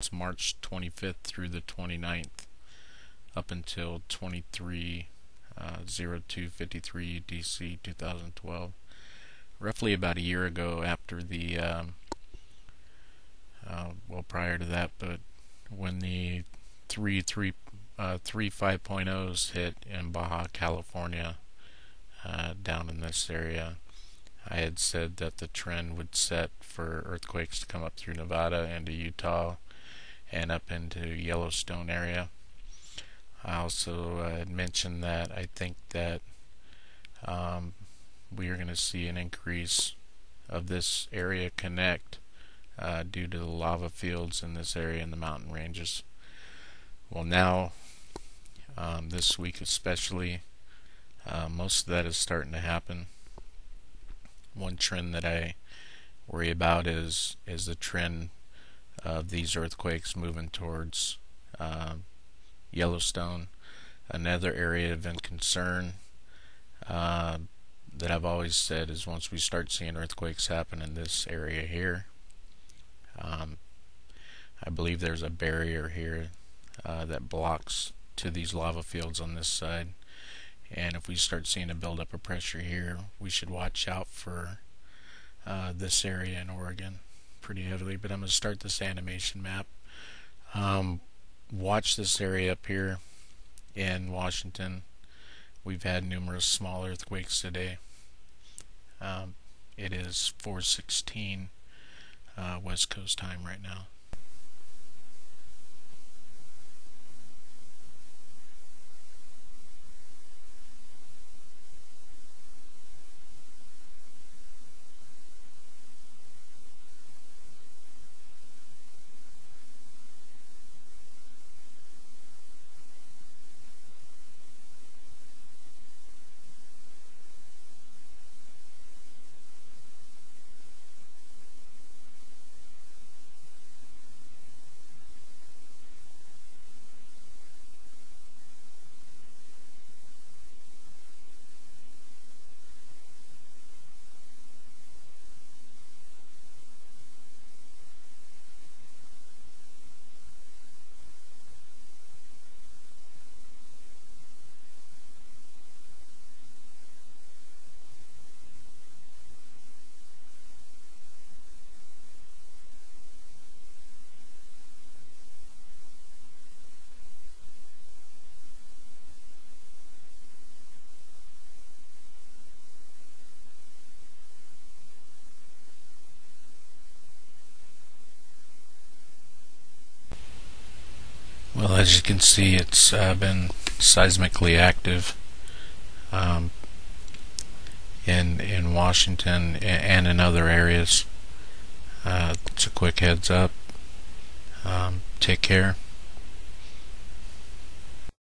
It's March 25th through the 29th up until 23 uh, 0253 DC 2012 roughly about a year ago after the um, uh, well prior to that but when the 3 3 uh, 3 5.0s hit in Baja California uh, down in this area I had said that the trend would set for earthquakes to come up through Nevada into Utah and up into Yellowstone area. I also uh, mentioned that I think that um, we are going to see an increase of this area connect uh, due to the lava fields in this area and the mountain ranges. Well, now, um, this week especially, uh, most of that is starting to happen. One trend that I worry about is is the trend of these earthquakes moving towards uh, Yellowstone. Another area of concern uh, that I've always said is once we start seeing earthquakes happen in this area here, um, I believe there's a barrier here uh, that blocks to these lava fields on this side. And if we start seeing a buildup of pressure here, we should watch out for uh, this area in Oregon pretty heavily, but I'm going to start this animation map. Um, watch this area up here in Washington. We've had numerous small earthquakes today. Um, it is 416 uh, West Coast time right now. Well, as you can see, it's uh, been seismically active um, in in Washington and in other areas. Uh, it's a quick heads up. Um, take care.